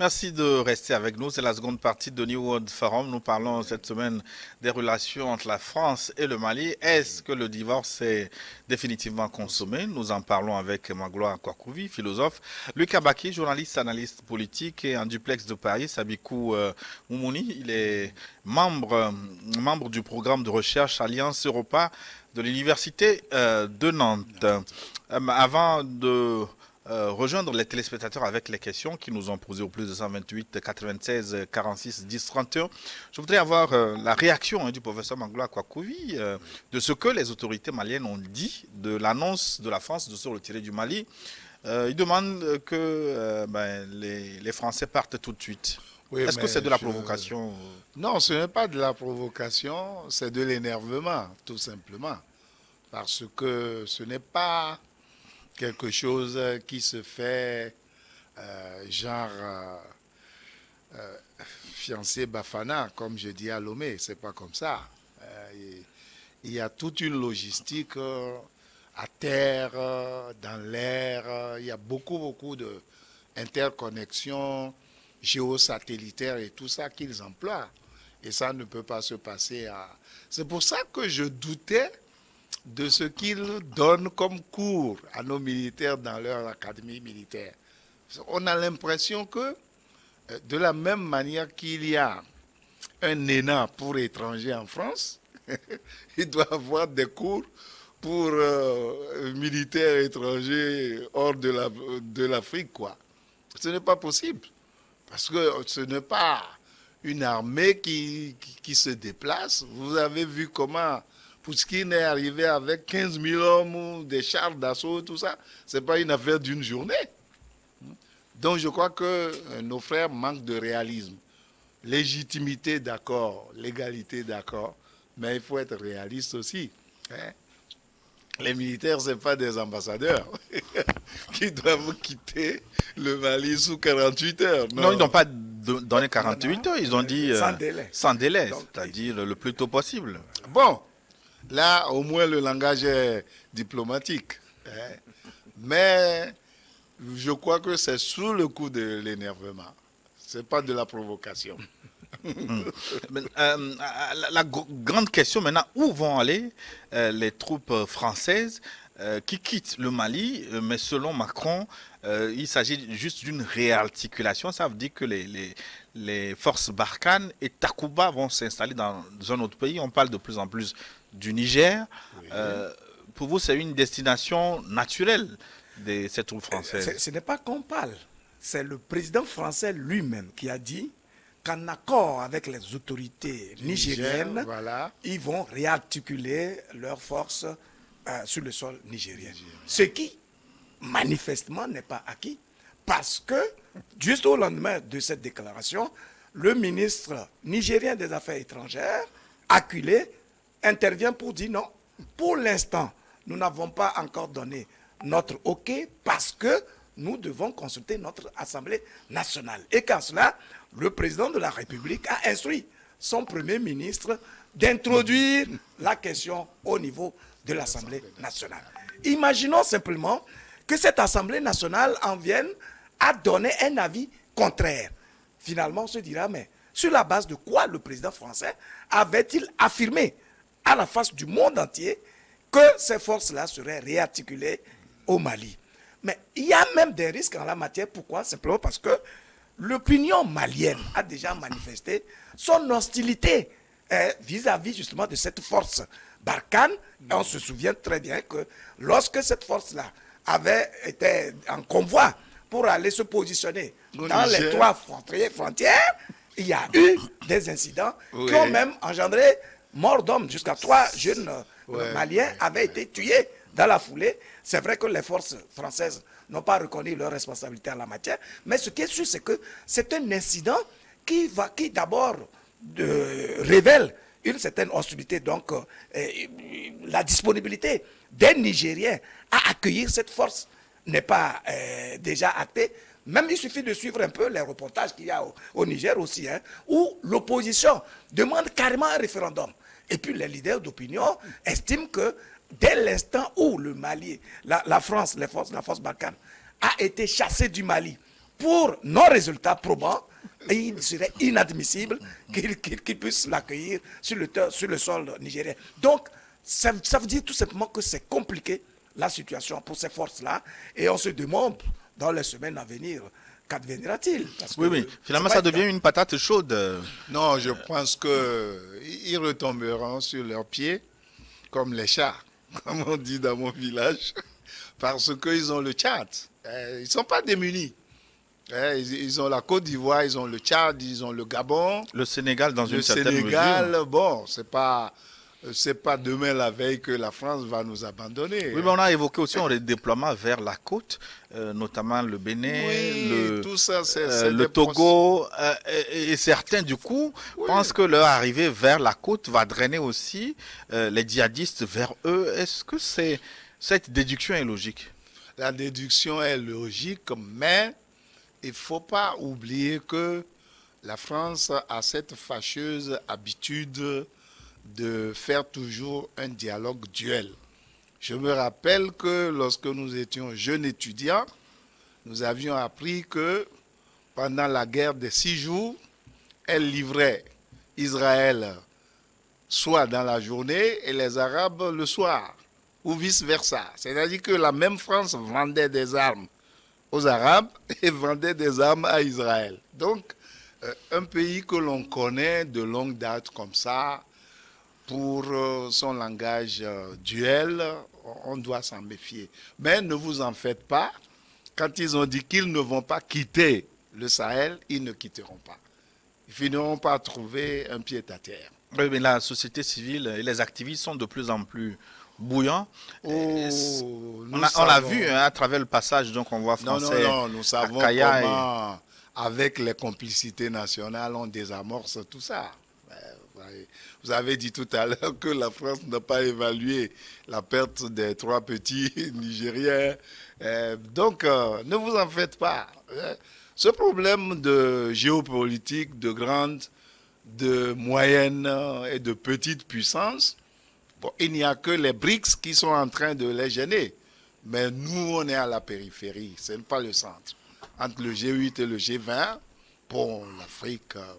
Merci de rester avec nous. C'est la seconde partie de New World Forum. Nous parlons cette semaine des relations entre la France et le Mali. Est-ce que le divorce est définitivement consommé? Nous en parlons avec Magloire Kwakouvi, philosophe. Lucas Baki, journaliste, analyste politique et en duplex de Paris. Sabikou euh, Moumouni, il est membre, euh, membre du programme de recherche Alliance Europa de l'Université euh, de Nantes. avant de euh, rejoindre les téléspectateurs avec les questions qui nous ont posées au plus de 128 96 46 10 31. Je voudrais avoir euh, la réaction hein, du professeur Mangloa Kwakouvi euh, de ce que les autorités maliennes ont dit de l'annonce de la France de se retirer du Mali. ils demandent que ben, les, Français partent tout de suite. Est-ce que c'est de la provocation? Non, ce n'est pas de la provocation, c'est de l'énervement, tout simplement. Parce que ce n'est pas quelque chose qui se fait euh, genre euh, euh, fiancé Bafana, comme je dis à Lomé, c'est pas comme ça. il y a toute une logistique à terre, dans l'air, il y a beaucoup, beaucoup d'interconnexions géosatellitaires et tout ça qu'ils emploient. Et ça ne peut pas se passer à... C'est pour ça que je doutais de ce qu'ils donnent comme cours à nos militaires dans leur académie militaire. On a l'impression que, euh, de la même manière qu'il y a un ENA pour étrangers en France, il doit avoir des cours pour euh, militaires étrangers hors de l'Afrique, quoi. Ce n'est pas possible. Parce que ce n'est pas une armée qui, qui, se déplace. Vous avez vu comment Pouskine est arrivé avec 15 000 hommes, des chars d'assaut, tout ça. Ce n'est pas une affaire d'une journée. Donc je crois que euh, nos frères manquent de réalisme. Légitimité, d'accord. Légalité, d'accord. Mais il faut être réaliste aussi. Hein. Les militaires, ce pas des ambassadeurs qui doivent quitter le Mali sous 48 heures. Non, ils n'ont pas donné 48 heures, ils ont dit sans euh, délai, sans délai c'est-à-dire le plus tôt possible. Bon, Là, au moins, le langage est diplomatique. Hein. Mais je crois que c'est sous le coup de l'énervement. Ce n'est pas de la provocation. Euh, la, grande question maintenant, où vont aller euh, les troupes françaises euh, qui quittent le Mali Mais selon Macron, il s'agit juste d'une réarticulation. Ça veut dire que les, les forces Barkhane et Takuba vont s'installer dans un autre pays. On parle de plus en plus du Niger. Euh, pour vous, c'est une destination naturelle de cette troupe française Ce n'est pas qu'on parle. C'est le président français lui-même qui a dit qu'en accord avec les autorités nigériennes, ils vont réarticuler leurs forces euh, sur le sol nigérien. Ce qui, manifestement, n'est pas acquis. Parce que, juste au lendemain de cette déclaration, le ministre nigérien des Affaires étrangères, acculé, intervient pour dire non, pour l'instant, nous n'avons pas encore donné notre OK parce que nous devons consulter notre Assemblée nationale. Et qu'en cela, le président de la République a instruit son Premier ministre d'introduire la question au niveau de l'Assemblée nationale. Imaginons simplement que cette Assemblée nationale en vienne à donner un avis contraire. Finalement, on se dira, mais sur la base de quoi le président français avait-il affirmé à la face du monde entier que ces forces-là seraient réarticulées au Mali? Mais il y a même des risques en la matière. Pourquoi? Simplement parce que l'opinion malienne a déjà manifesté son hostilité hein, vis-à-vis justement de cette force Barkhane. on se souvient très bien que lorsque cette force-là avait été en convoi pour aller se positionner dans les trois frontières, il y a eu des incidents qui ont même engendré mort d'homme. Jusqu'à trois jeunes euh, Maliens avaient été tués dans la foulée. C'est vrai que les forces françaises n'ont pas reconnu leur responsabilité en la matière. Mais ce qui est sûr, c'est que c'est un incident qui, va, qui d'abord révèle une certaine hostilité, donc euh, la disponibilité des Nigériens à accueillir cette force n'est pas euh, déjà actée. Même il suffit de suivre un peu les reportages qu'il y a au, Niger aussi, hein, où l'opposition demande carrément un référendum. Et puis les leaders d'opinion estiment que dès l'instant où le Mali, la, France, les forces, la force Balkane, a été chassée du Mali, pour non-résultat probant, il serait inadmissible qu'il puisse l'accueillir sur le, sur le sol nigérien. Donc, ça veut dire tout simplement que c'est compliqué la situation pour ces forces-là. Et on se demande, dans les semaines à venir, qu'adviendra-t-il Oui, oui. Finalement, ça devient une patate chaude. Non, je pense qu'ils retomberont sur leurs pieds comme les chats, comme on dit dans mon village, parce qu'ils ont le Tchad. Eh, ils ne sont pas démunis. Eh, ils ont la Côte d'Ivoire, ils ont le Tchad, ils ont le Gabon. Le Sénégal dans une certaine mesure. Le Sénégal, bon, c'est pas c'est pas demain la veille que la France va nous abandonner. Oui, mais on a évoqué aussi un redéploiement vers la côte, euh, notamment le Bénin, le, tout ça, euh, le Togo, euh, et, certains du coup pensent que leur arrivée vers la côte va drainer aussi les djihadistes vers eux. Est-ce que c'est cette déduction est logique? La déduction est logique, mais il faut pas oublier que la France a cette fâcheuse habitude de faire toujours un dialogue duel. Je me rappelle que lorsque nous étions jeunes étudiants, nous avions appris que pendant la guerre des six jours, elle livrait Israël soit dans la journée et les Arabes le soir, ou vice-versa. C'est-à-dire que la même France vendait des armes aux Arabes et vendait des armes à Israël. Donc, euh, un pays que l'on connaît de longue date comme ça, pour euh, son langage euh, duel, on doit s'en méfier. Mais ne vous en faites pas. Quand ils ont dit qu'ils ne vont pas quitter le Sahel, ils ne quitteront pas. Ils finiront par trouver un pied à terre. Oui, mais la société civile et les activistes sont de plus en plus bouillants. Oh, on l'a vu hein, à travers le passage donc on voit français. Non, non, non, nous savons comment, avec les complicités nationales, on désamorce tout ça. Vous avez dit tout à l'heure que la France n'a pas évalué la perte des trois petits Nigériens. Euh, donc, euh, ne vous en faites pas. Euh, ce problème de géopolitique, de grandes, de moyennes et de petites puissances, il n'y a que les BRICS qui sont en train de les gêner. Mais nous, on est à la périphérie, ce n'est pas le centre. Entre le G8 et le G20, pour l'Afrique, euh,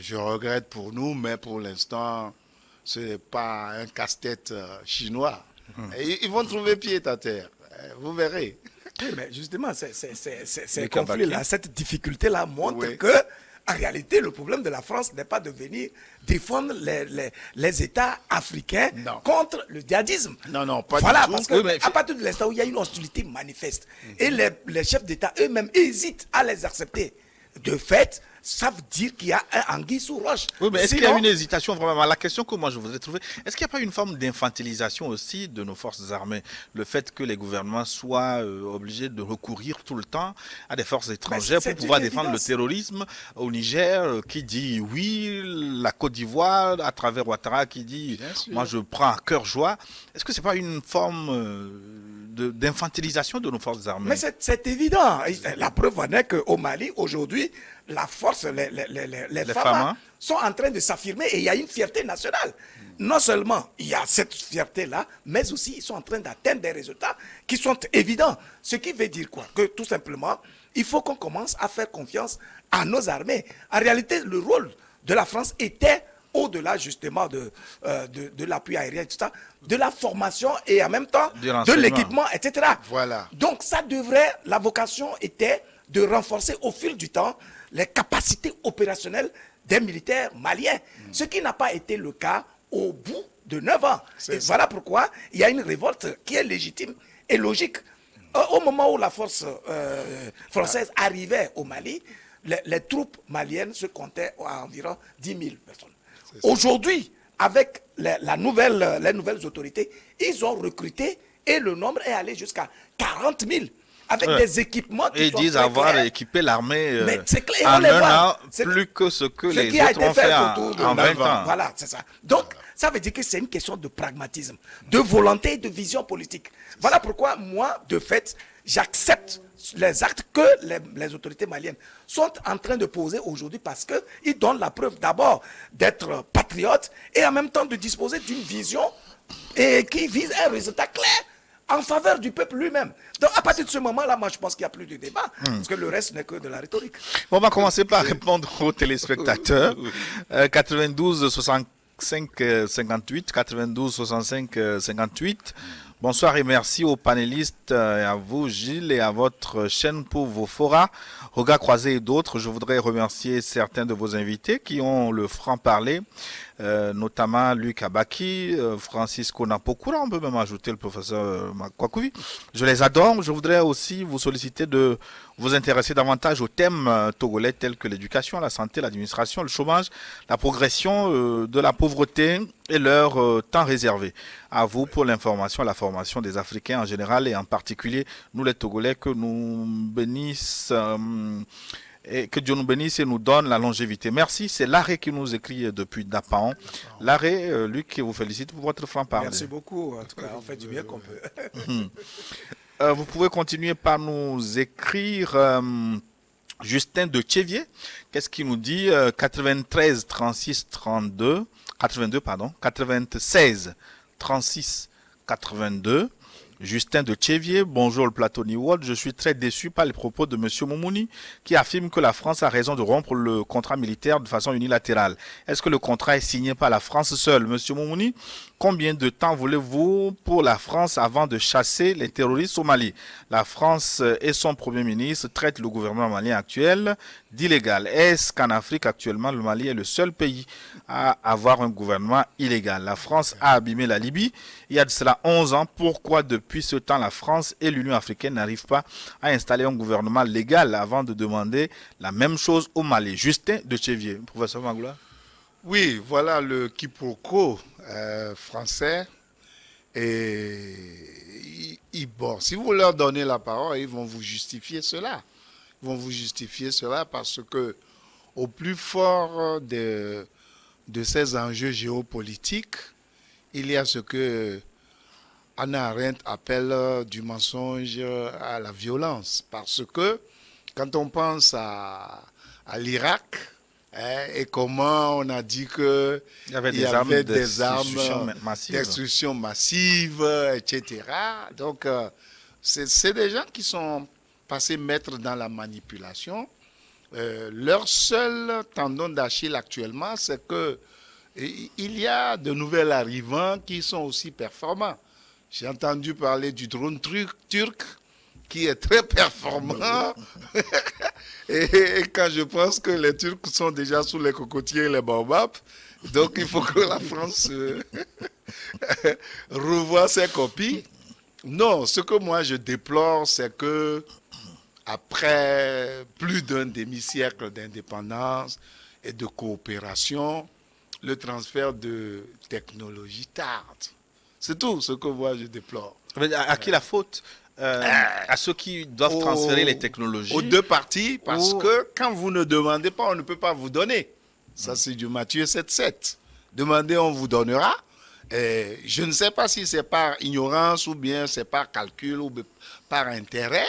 je regrette pour nous, mais pour l'instant, ce n'est pas un casse-tête euh, chinois. Hum. ils vont trouver pied à terre. Euh, vous verrez. Oui, mais justement, ces conflits-là, cette difficulté-là montre que, en réalité, le problème de la France n'est pas de venir défendre les, États africains contre le djihadisme. Non, non, pas voilà, du tout. Voilà, parce qu'à partir de l'instant où il y a une hostilité manifeste et les, les chefs d'État eux-mêmes hésitent à les accepter, de fait, ça veut dire qu'il y a un anguille sous roche. Oui, mais est-ce qu'il y a une hésitation vraiment? La question que moi je voudrais trouver, est-ce qu'il n'y a pas une forme d'infantilisation aussi de nos forces armées? Le fait que les gouvernements soient euh, obligés de recourir tout le temps à des forces étrangères pour pouvoir défendre le terrorisme au Niger, euh, qui dit oui, la Côte d'Ivoire, à travers Ouattara, qui dit moi je prends à cœur joie. Est-ce que ce n'est pas une forme euh, d'infantilisation de, nos forces armées? Mais c'est évident. La preuve en est qu'au Mali, aujourd'hui, la force, les, les, femmes, hein, sont en train de s'affirmer et il y a une fierté nationale. Non seulement il y a cette fierté-là, mais aussi ils sont en train d'atteindre des résultats qui sont évidents. Ce qui veut dire quoi? Que tout simplement, il faut qu'on commence à faire confiance à nos armées. En réalité, le rôle de la France était au-delà justement de, euh, de, l'appui aérien, tout ça, de la formation et en même temps de l'équipement, etc. Voilà. Donc ça devrait, la vocation était de renforcer au fil du temps les capacités opérationnelles des militaires maliens, mm. ce qui n'a pas été le cas au bout de 9 ans. Et voilà pourquoi il y a une révolte qui est légitime et logique. Euh, au moment où la force euh, française arrivait au Mali, les, troupes maliennes se comptaient à environ 10 000 personnes. Aujourd'hui, avec la nouvelle, les nouvelles autorités, ils ont recruté et le nombre est allé jusqu'à 40 000 avec des équipements qui Et ils disent avoir équipé l'armée euh, en un an plus que ce que les autres ont fait en, 20 ans. Voilà, c'est ça. Donc, ça veut dire que c'est une question de pragmatisme, de volonté et de vision politique. Voilà pourquoi moi, de fait, j'accepte les actes que les, autorités maliennes sont en train de poser aujourd'hui parce qu'ils donnent la preuve d'abord d'être patriotes et en même temps de disposer d'une vision et qui vise un résultat clair en faveur du peuple lui-même. Donc à partir de ce moment-là, moi je pense qu'il n'y a plus de débat, parce que le reste n'est que de la rhétorique. on va commencer par répondre aux téléspectateurs. 92 65 58, 92 65 58. Bonsoir et merci aux panélistes, euh, et à vous Gilles et à votre chaîne pour vos forats, Regards croisés et d'autres. Je voudrais remercier certains de vos invités qui ont le franc-parler euh, notamment Luc Abaki, euh, Francisco Napokura, on peut même ajouter le professeur Makwakuvi. Je les adore. Je voudrais aussi vous solliciter de vous intéresser davantage aux thèmes euh, togolais tels que l'éducation, la santé, l'administration, le chômage, la progression de la pauvreté et leur temps réservé. À vous pour l'information, la formation des Africains en général et en particulier nous les Togolais que nous bénissent et que Dieu nous bénisse et nous donne la longévité. Merci. C'est l'arrêt qui nous écrit depuis Dapan. L'arrêt, euh, Luc, qui vous félicite pour votre franc-parler. Merci beaucoup. En tout cas, on fait du bien qu'on peut. Hmm. Euh, vous pouvez continuer par nous écrire. Euh, Justin de Tchévier, qu'est-ce qu'il nous dit 93 36 32 82 pardon 96 36 82 Justin de Tchévier, bonjour le plateau New Je suis très déçu par les propos de M. Moumouni qui affirme que la France a raison de rompre le contrat militaire de façon unilatérale. Est-ce que le contrat est signé par la France seule? M. Moumouni Combien de temps voulez-vous pour la France avant de chasser les terroristes au Mali? La France et son Premier ministre traitent le gouvernement malien actuel d'illégal. Est-ce qu'en Afrique actuellement, le Mali est le seul pays à avoir un gouvernement illégal? La France a abîmé la Libye il y a de cela 11 ans. Pourquoi depuis ce temps la France et l'Union africaine n'arrivent pas à installer un gouvernement légal avant de demander la même chose au Mali? Justin de Chevier, professeur Magloire oui, voilà le quiproquo euh, français. Et bon, si vous leur donnez la parole, ils vont vous justifier cela. Ils vont vous justifier cela parce que au plus fort de, ces enjeux géopolitiques, il y a ce que Anna Arendt appelle du mensonge à la violence. Parce que quand on pense à l'Irak, Hein, et comment on a dit que il y avait des armes, d'extrusion massive, etc. Donc, euh, c'est des gens qui sont passés maîtres dans la manipulation. Euh, leur seul tendon d'Achille actuellement, c'est que il y a de nouveaux arrivants qui sont aussi performants. J'ai entendu parler du drone turc qui est très performant. et, quand je pense que les Turcs sont déjà sous les cocotiers et les baobabs, donc il faut que la France euh, revoie ses copies. Non, ce que moi je déplore, c'est que après plus d'un demi-siècle d'indépendance et de coopération, le transfert de technologie tarde. C'est tout ce que moi je déplore. À, qui la faute? Euh, à ceux qui doivent transférer les technologies. Aux deux parties, parce que quand vous ne demandez pas, on ne peut pas vous donner. Ça, c'est du Matthieu 7.7. Demandez, on vous donnera. Et je ne sais pas si c'est par ignorance ou bien c'est par calcul ou par intérêt,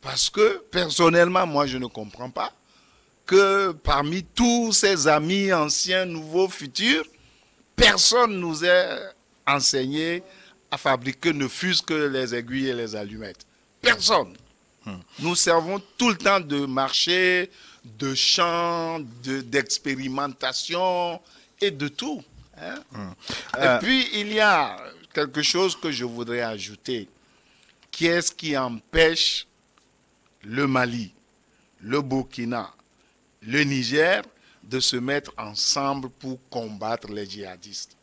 parce que personnellement, moi, je ne comprends pas que parmi tous ces amis anciens, nouveaux, futurs, personne nous ait enseigné à fabriquer ne fût-ce que les aiguilles et les allumettes. Personne. Hmm. Nous servons tout le temps de marché, de champ, d'expérimentation et de tout. Hein. Hmm. Et euh, puis, il y a quelque chose que je voudrais ajouter. Qui est-ce qui empêche le Mali, le Burkina, le Niger de se mettre ensemble pour combattre les djihadistes?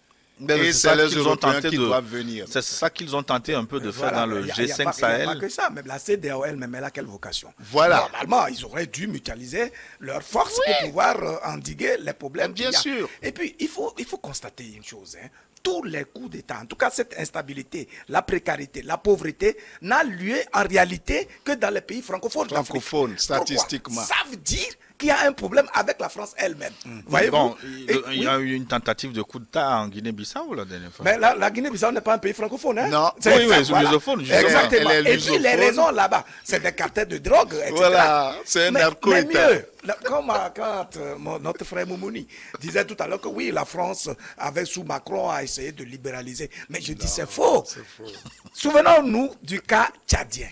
Et c'est les Européens qui doivent venir. C'est ça qu'ils ont tenté un peu de faire dans le G5 Sahel. Pas que ça, même la CDAO elle-même, elle a quelle vocation? Voilà. Normalement, ils auraient dû mutualiser leurs forces pour pouvoir euh, endiguer les problèmes. Bien sûr. Et puis, il faut, il faut constater une chose. Hein. Tous les coups d'État, en tout cas cette instabilité, la précarité, la pauvreté, n'a lieu en réalité que dans les pays francophones. Francophones, statistiquement. Ça veut dire qui a un problème avec la France elle-même. Mm. Voyez-vous? Il y a eu une tentative de coup d'État en Guinée-Bissau la dernière fois. Mais la, Guinée-Bissau n'est pas un pays francophone. Hein? Non, oui, oui, c'est voilà. Exactement. Et puis les raisons là-bas, c'est des cartels de drogue, etc. Voilà, c'est un narco Mais mieux, comme quand euh, notre frère Moumouni disait tout à l'heure que oui, la France, avec sous Macron, a essayé de libéraliser. Mais je dis c'est faux. faux. Souvenons-nous du cas tchadien.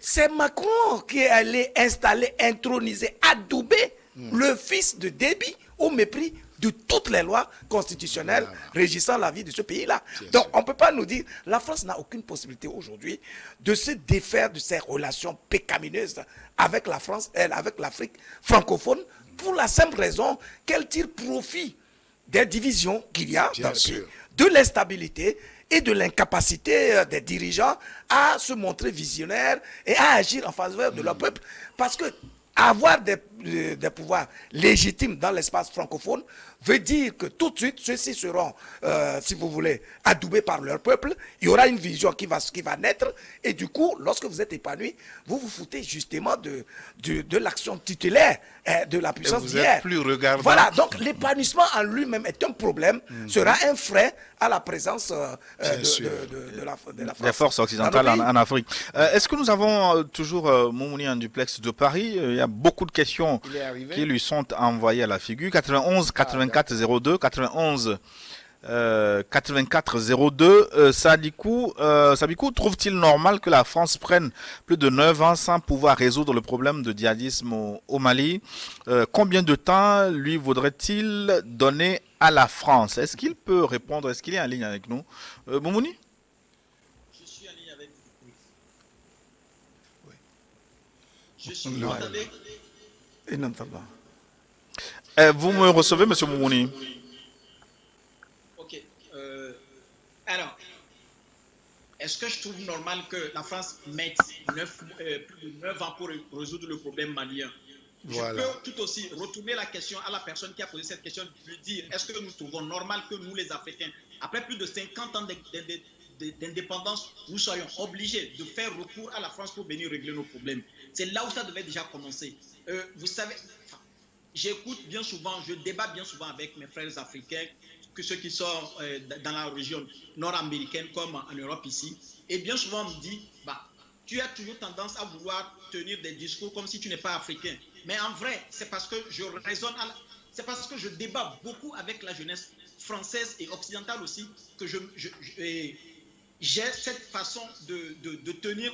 C'est Macron qui est allé installer, introniser, adouber hmm. le fils de Déby au mépris de toutes les lois constitutionnelles régissant la vie de ce pays-là. Donc on ne peut pas nous dire, la France n'a aucune possibilité aujourd'hui de se défaire de ses relations pécamineuses avec la France, elle, avec l'Afrique francophone, pour la simple raison qu'elle tire profit des divisions qu'il y a dans le pays, de l'instabilité et de l'incapacité euh, des dirigeants à se montrer visionnaires et à agir en faveur de leur peuple. Parce que avoir des, euh, des pouvoirs légitimes dans l'espace francophone veut dire que tout de suite, ceux-ci seront, euh, si vous voulez, adoubés par leur peuple. Il y aura une vision qui va, qui va naître. Et du coup, lorsque vous êtes épanoui, vous vous foutez justement de, de, de l'action titulaire hein, de la puissance d'hier. plus regardant. Voilà, donc l'épanouissement en lui-même est un problème, mm. sera un frein à la présence euh, euh, de, de, la, de, la, France. Des forces occidentales en, Afrique. Est-ce que nous avons toujours Moumouni en duplex de Paris Il y a beaucoup de questions qui lui sont envoyées à la figure. 91, 94. 02 91 84 02 Sadikou, euh, trouve-t-il normal que la France prenne plus de 9 ans sans pouvoir résoudre le problème de djihadisme au, Mali? Euh, Combien de temps lui vaudrait-il donner à la France? Est-ce qu'il peut répondre? Est-ce qu'il est en ligne avec nous? Euh, Moumouni? Je suis en ligne avec vous. Oui. Je suis. Vous m'entendez Il n'entend pas. Eh, vous me recevez, M. Moumouni Ok. Euh, alors, est-ce que je trouve normal que la France mette 9, euh, plus de 9 ans pour résoudre le problème malien? Je peux tout aussi retourner la question à la personne qui a posé cette question, lui dire, est-ce que nous trouvons normal que nous, les Africains, après plus de 50 ans d'indépendance, nous soyons obligés de faire recours à la France pour venir régler nos problèmes? C'est là où ça devait déjà commencer. Euh, vous savez, j'écoute bien souvent, je débat bien souvent avec mes frères africains, que ceux qui sont euh, dans la région nord-américaine comme en Europe ici. Et bien souvent, on me dit, bah, tu as toujours tendance à vouloir tenir des discours comme si tu n'es pas africain. Mais en vrai, c'est parce que je raisonne, c'est parce que je débat beaucoup avec la jeunesse française et occidentale aussi, que j'ai cette façon de, tenir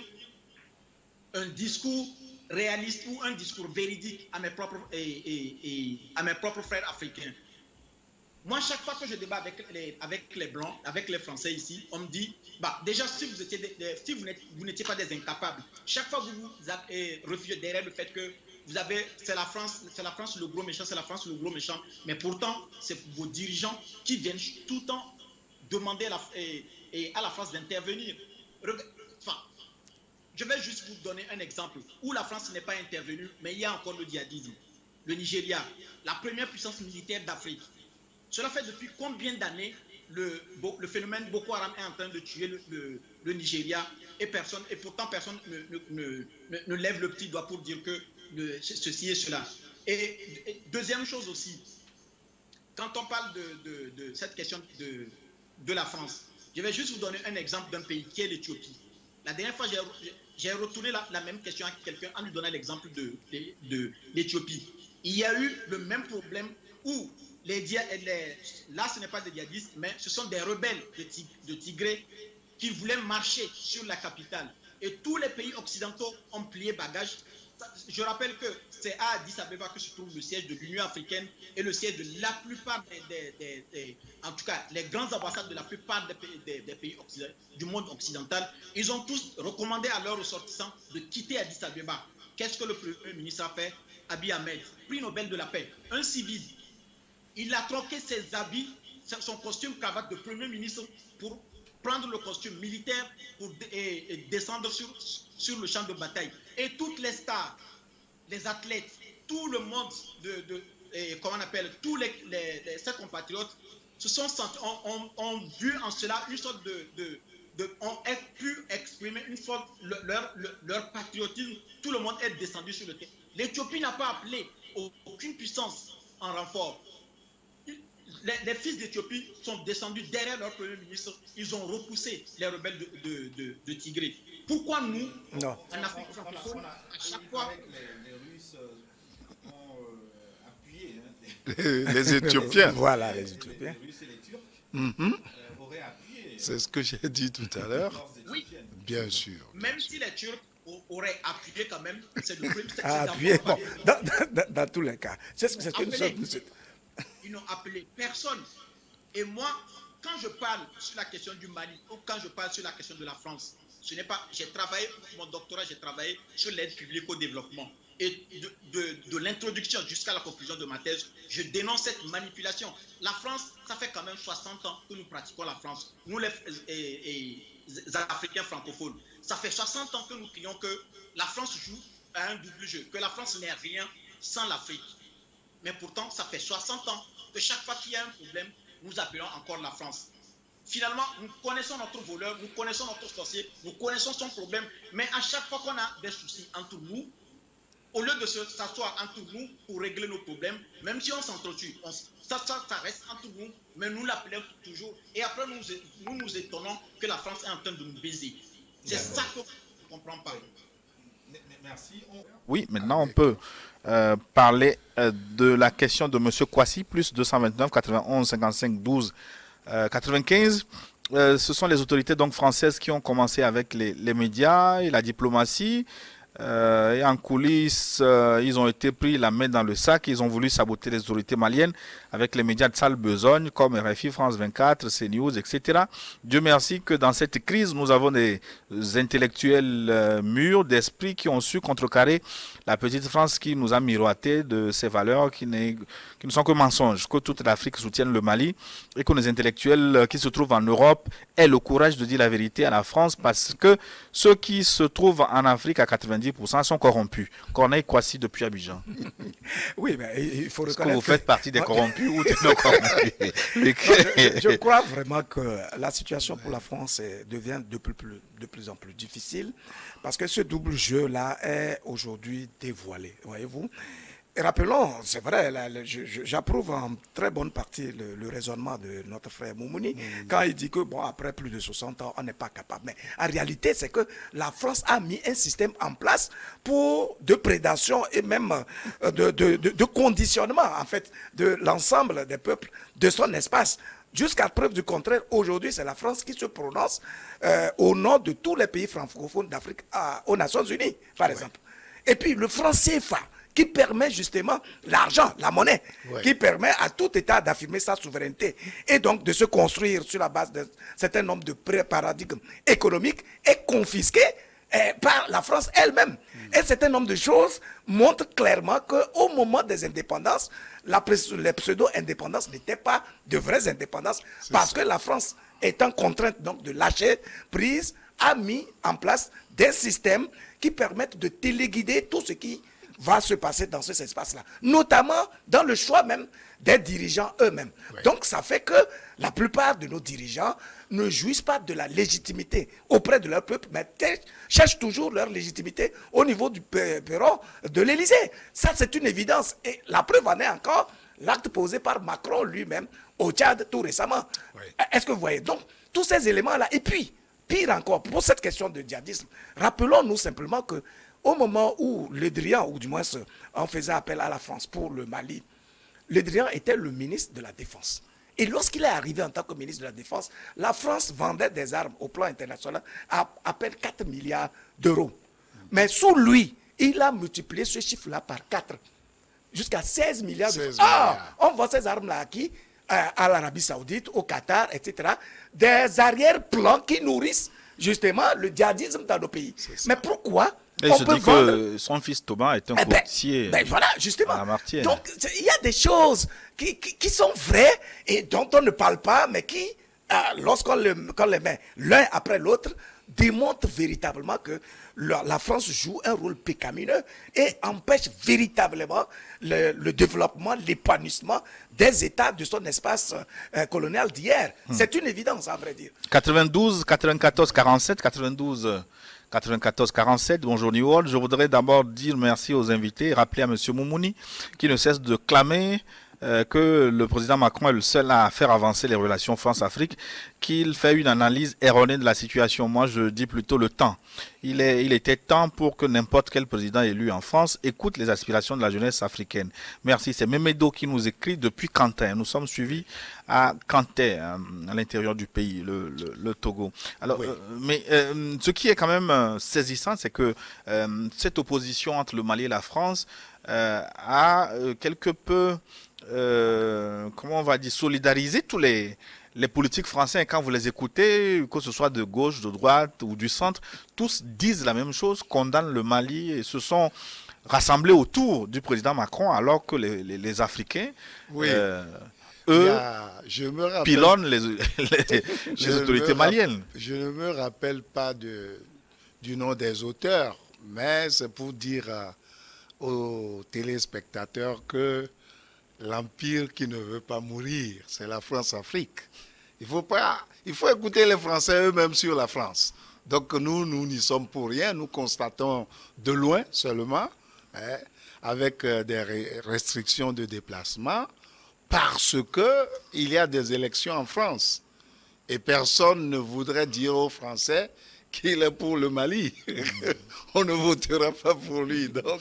un discours réaliste ou un discours véridique à mes propres frères africains. Moi, chaque fois que je débat avec les, avec les Blancs, avec les Français ici, on me dit, bah, déjà, si vous étiez si vous n'étiez pas des incapables, chaque fois que vous vous refusez derrière le fait que vous avez, c'est la France, c'est la France le gros méchant, c'est la France le gros méchant, mais pourtant, c'est vos dirigeants qui viennent tout le temps demander à la, et, à la France d'intervenir. Enfin, je vais juste vous donner un exemple où la France n'est pas intervenue, mais il y a encore le djihadisme. Le Nigeria, la première puissance militaire d'Afrique. Cela fait depuis combien d'années le, phénomène Boko Haram est en train de tuer le, Nigeria et, personne, et pourtant personne ne, lève le petit doigt pour dire que ceci et cela. Et, deuxième chose aussi, quand on parle de, cette question de, la France, je vais juste vous donner un exemple d'un pays qui est l'Éthiopie. La dernière fois, j'ai retourné la, même question à quelqu'un en lui donnant l'exemple de, l'Éthiopie. Il y a eu le même problème où les, les là, ce n'est pas des djihadistes, mais ce sont des rebelles de, de Tigré qui voulaient marcher sur la capitale. Et tous les pays occidentaux ont plié bagage je rappelle que c'est à Addis Abeba que se trouve le siège de l'Union africaine et le siège de la plupart des, en tout cas, les grandes ambassades de la plupart des pays, du monde occidental. Ils ont tous recommandé à leurs ressortissants de quitter Addis Abeba. Qu'est-ce que le Premier ministre a fait? Abiy Ahmed, prix Nobel de la paix, un civil. Il a troqué ses habits, son costume cravate de Premier ministre pour prendre le costume militaire pour, et, descendre sur, sur le champ de bataille. Et toutes les stars, les athlètes, tout le monde de, comment on appelle, tous les, les, ses compatriotes se sont sentis, ont, vu en cela une sorte de, de, de ont pu exprimer une sorte leur, leur, leur, patriotisme. Tout le monde est descendu sur le terrain. L'Éthiopie n'a pas appelé aucune puissance en renfort. Les, fils d'Éthiopie sont descendus derrière leur premier ministre. Ils ont repoussé les rebelles de, de, de, Tigré. Pourquoi nous, non. en Afrique francophone, à chaque fois... Les, Russes ont euh, appuyé. Hein, les, Éthiopiens. voilà, les Éthiopiens. Les Russes et les Turcs mm -hmm. euh, auraient appuyé. C'est ce que j'ai dit tout à l'heure. Oui. Bien sûr. Même si les Turcs auraient appuyé quand même, c'est le premier... Ah, appuyé, bon, dans, dans, dans, tous les cas. C'est ce que c'est une sorte ils n'ont appelé personne. Et moi, quand je parle sur la question du Mali ou quand je parle sur la question de la France, ce n'est pas. J'ai travaillé, mon doctorat, j'ai travaillé sur l'aide publique au développement. Et de, l'introduction jusqu'à la conclusion de ma thèse, je dénonce cette manipulation. La France, ça fait quand même 60 ans que nous pratiquons la France. Nous, les, Africains francophones, ça fait 60 ans que nous crions que la France joue un double jeu, que la France n'est rien sans l'Afrique. Mais pourtant, ça fait 60 ans que chaque fois qu'il y a un problème, nous appelons encore la France. Finalement, nous connaissons notre voleur, nous connaissons notre sorcier, nous connaissons son problème, mais à chaque fois qu'on a des soucis entre nous, au lieu de s'asseoir entre nous pour régler nos problèmes, même si on s'entretue, ça, ça, reste entre nous, mais nous l'appelons toujours. Et après, nous, nous nous étonnons que la France est en train de nous baiser. C'est ça que je ne comprends pas. Oui, maintenant on peut euh, parler euh, de la question de M. Kwasi, plus 229, 91, 55, 12, 95. ce sont les autorités donc françaises qui ont commencé avec les, les médias et la diplomatie. Euh, et en coulisses, euh, ils ont été pris la main dans le sac. Ils ont voulu saboter les autorités maliennes avec les médias de sale besogne comme RFI, France 24, CNews, etc. Dieu merci que dans cette crise, nous avons des intellectuels euh, mûrs d'esprit qui ont su contrecarrer la petite France qui nous a miroité de ses valeurs qui, qui ne sont que mensonges, que toute l'Afrique soutienne le Mali et que nos intellectuels qui se trouvent en Europe aient le courage de dire la vérité à la France parce que ceux qui se trouvent en Afrique à 90% sont corrompus. Corneille Kwasi depuis Abidjan. Oui, mais il faut reconnaître. que vous faites partie des corrompus ou des non corrompus je, crois vraiment que la situation pour la France devient de plus, de plus en plus difficile parce que ce double jeu-là est aujourd'hui dévoilé, voyez-vous. Rappelons, c'est vrai, j'approuve en très bonne partie le, raisonnement de notre frère Moumouni quand il dit que, bon, après plus de 60 ans, on n'est pas capable. Mais en réalité, c'est que la France a mis un système en place pour de prédation et même euh, de, de conditionnement, en fait, de l'ensemble des peuples de son espace. Jusqu'à preuve du contraire, aujourd'hui, c'est la France qui se prononce euh, au nom de tous les pays francophones d'Afrique aux Nations Unies, par exemple. Et puis le franc CFA, qui permet justement l'argent, la monnaie, qui permet à tout État d'affirmer sa souveraineté et donc de se construire sur la base d'un certain nombre de paradigmes économiques, est confisqué eh, par la France elle-même. Mm. Et un certain nombre de choses montrent clairement qu'au moment des indépendances, la, les pseudo-indépendances n'étaient pas de vraies indépendances parce que la France, étant contrainte donc de lâcher prise, a mis en place des systèmes qui permettent de téléguider tout ce qui va se passer dans cet espace-là, notamment dans le choix même des dirigeants eux-mêmes. Donc ça fait que la plupart de nos dirigeants ne jouissent pas de la légitimité auprès de leur peuple, mais cherchent toujours leur légitimité au niveau du perron de l'Élysée. Ça, c'est une évidence. Et la preuve en est encore l'acte posé par Macron lui-même au Tchad tout récemment. Est-ce que vous voyez? Donc, tous ces éléments-là. Et puis, pire encore, pour cette question de djihadisme, rappelons-nous simplement que au moment où Le Drian, ou du moins on faisait appel à la France pour le Mali, Le Drian était le ministre de la Défense. Et lorsqu'il est arrivé en tant que ministre de la Défense, la France vendait des armes au plan international à à peine 4 milliards d'euros. Mais sous lui, il a multiplié ce chiffre-là par 4, jusqu'à 16 milliards d'euros. Ah, on vend ces armes-là à qui? À l'Arabie Saoudite, au Qatar, etc. Des arrière-plans qui nourrissent justement le djihadisme dans nos pays. Mais pourquoi et on dit que son fils Thomas est un eh ben, courtier. Ben, voilà, justement. Donc, il y a des choses qui, qui, sont vraies et dont on ne parle pas, mais qui, euh, lorsqu'on le, les met l'un après l'autre, démontrent véritablement que la, France joue un rôle pécamineux et empêche véritablement le, développement, l'épanouissement des États de son espace euh, colonial d'hier. Hmm. C'est une évidence, à vrai dire. 92, 94, 47, 92. 94 47. Bonjour New World. Je voudrais d'abord dire merci aux invités et rappeler à M. Moumouni qui ne cesse de clamer euh, que le président Macron est le seul à faire avancer les relations France-Afrique, qu'il fait une analyse erronée de la situation. Moi, je dis plutôt le temps. Il, est, il était temps pour que n'importe quel président élu en France écoute les aspirations de la jeunesse africaine. Merci. C'est Memedo qui nous écrit depuis Quentin. Nous sommes suivis à Quentin, euh, à l'intérieur du pays, le, le, Togo. Alors, euh, mais ce qui est quand même saisissant, c'est que cette opposition entre le Mali et la France a quelque peu euh, comment on va dire, solidariser tous les, les politiques français. quand vous les écoutez, que ce soit de gauche, de droite ou du centre, tous disent la même chose, condamnent le Mali et se sont rassemblés autour du président Macron, alors que les, les, Africains, euh, eux, je me pilonnent les, les autorités maliennes. Je ne me rappelle pas de, du nom des auteurs, mais c'est pour dire euh, aux téléspectateurs que l'empire qui ne veut pas mourir, c'est la France-Afrique. Il faut, pas, il faut écouter les Français eux-mêmes sur la France. Donc nous, nous n'y sommes pour rien, nous constatons de loin seulement, hein, avec euh, des restrictions de déplacement, parce qu'il y a des élections en France. Et personne ne voudrait dire aux Français qu'il est pour le Mali. On ne votera pas pour lui. Donc,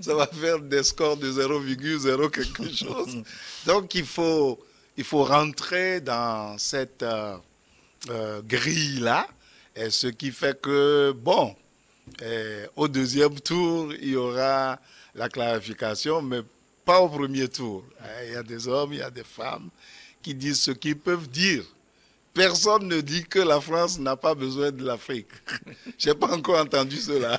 ça va faire des scores de 0,0 quelque chose. Donc, il faut, il faut rentrer dans cette euh, euh, grille-là. Et ce qui fait que, bon, eh, au deuxième tour, il y aura la clarification, mais pas au premier tour. Eh, il y a des hommes, il y a des femmes qui disent ce qu'ils peuvent dire. Personne ne dit que la France n'a pas besoin de l'Afrique. Je n'ai pas encore entendu cela.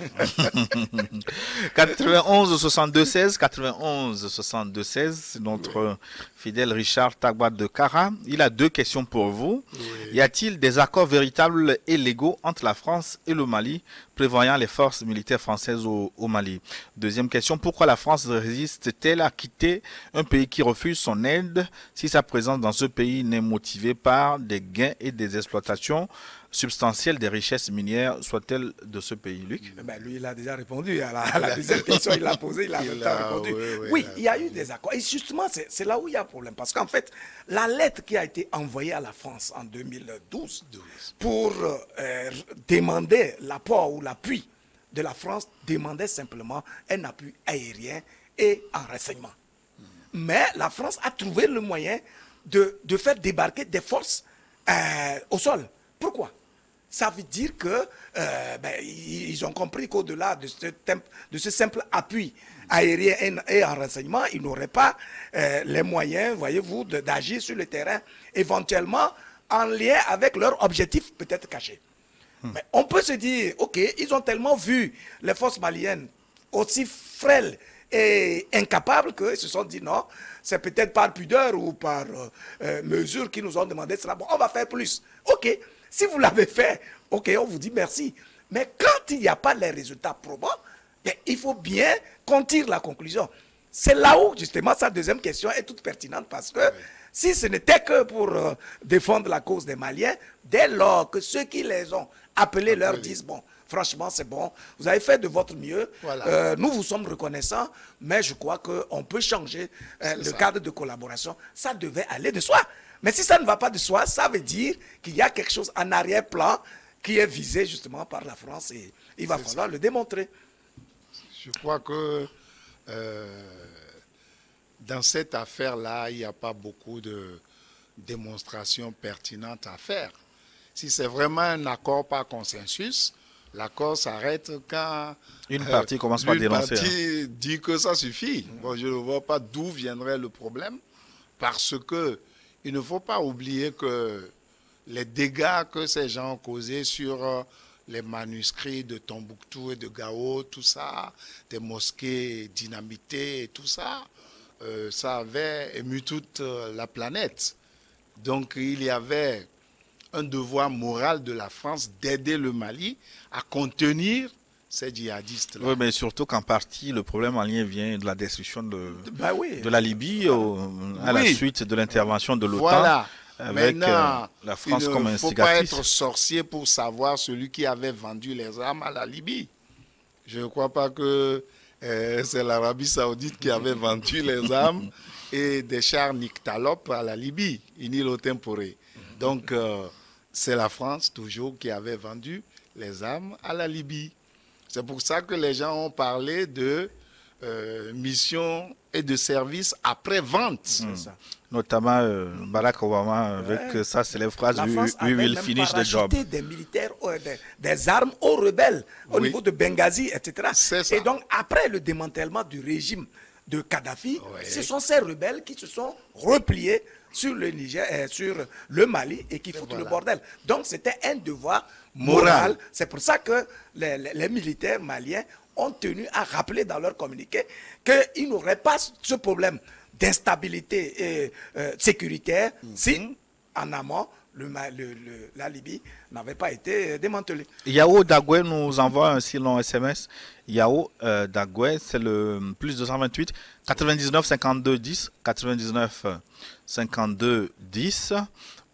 91 62 16, 91 62 16, c'est notre fidèle Richard Tagbat de Cara. Il a deux questions pour vous. Y a-t-il des accords véritables et légaux entre la France et le Mali? Prévoyant les forces militaires françaises au, Mali. Deuxième question, pourquoi la France résiste-t-elle à quitter un pays qui refuse son aide si sa présence dans ce pays n'est motivée par des gains et des exploitations substantielle des richesses minières soit-elle de ce pays, Luc? Eh ben, Lui, il a déjà répondu à la, deuxième question, il l'a posée, il a, répondu. Oui, il y a eu des accords. Et justement, c'est là où il y a un problème. Parce qu'en fait, la lettre qui a été envoyée à la France en 2012 pour euh, demander l'apport ou l'appui de la France demandait simplement un appui aérien et en renseignement. Mais la France a trouvé le moyen de, de faire débarquer des forces euh, au sol. Pourquoi? Ça veut dire que euh, ben, ils ont compris qu'au-delà de ce, de ce simple appui aérien et en renseignement, ils n'auraient pas euh, les moyens, voyez-vous, d'agir sur le terrain, éventuellement en lien avec leur objectif peut-être caché. Hmm. Mais on peut se dire, OK, ils ont tellement vu les forces maliennes aussi frêles et incapables qu'ils se sont dit non, c'est peut-être par pudeur ou par euh, mesure qu'ils nous ont demandé cela. Bon, on va faire plus. OK, si vous l'avez fait, ok, on vous dit merci. Mais quand il n'y a pas les résultats probants, il faut bien qu'on tire la conclusion. C'est là où, justement, sa deuxième question est toute pertinente parce que si ce n'était que pour euh, défendre la cause des Maliens, dès lors que ceux qui les ont appelés leur disent, bon, franchement, c'est bon, vous avez fait de votre mieux, euh, nous vous sommes reconnaissants, mais je crois qu'on peut changer euh, le cadre de collaboration. Ça devait aller de soi. Mais si ça ne va pas de soi, ça veut dire qu'il y a quelque chose en arrière-plan qui est visé justement par la France et il va falloir le démontrer. Je crois que euh, dans cette affaire-là, il n'y a pas beaucoup de démonstrations pertinentes à faire. Si c'est vraiment un accord par consensus, l'accord s'arrête quand une partie commence par dénoncer. partie hein. dit que ça suffit. Bon, je ne vois pas d'où viendrait le problème, parce que il ne faut pas oublier que les dégâts que ces gens ont causés sur euh, les manuscrits de Tombouctou et de Gao, tout ça, des mosquées dynamitées et tout ça, euh, ça avait ému toute euh, la planète. Donc il y avait un devoir moral de la France d'aider le Mali à contenir ces djihadistes -là. Oui, mais surtout qu'en partie, le problème en lien vient de la destruction de, bah de la Libye à la suite de l'intervention de l'OTAN avec Maintenant, la France comme. Il ne faut pas être sorcier pour savoir celui qui avait vendu les armes à la Libye. Je ne crois pas que c'est l'Arabie saoudite qui avait vendu les armes et des chars Nyctalop à la Libye, une île au temporé. Donc, c'est la France toujours qui avait vendu les armes à la Libye. C'est pour ça que les gens ont parlé de euh, mission et de service après vente. Hmm. Notamment euh, Barack Obama avec ça, c'est les phrases We, will finish the job. des militaires, euh, des, armes aux rebelles au niveau de Benghazi, etc. Et donc après le démantèlement du régime de Kadhafi, ce sont ces rebelles qui se sont repliés sur le Niger, euh, sur le Mali et qui foutent le bordel. Donc c'était un devoir moral. C'est pour ça que les, militaires maliens ont tenu à rappeler dans leur communiqué qu'ils n'auraient pas ce problème d'instabilité euh, sécuritaire mhm. si, en amont, le, la Libye n'avait pas été euh, démantelée. Yao Dagwe nous envoie un si long SMS. Yao euh, Dagwe, c'est le plus 228 99 52 10 99 52 10.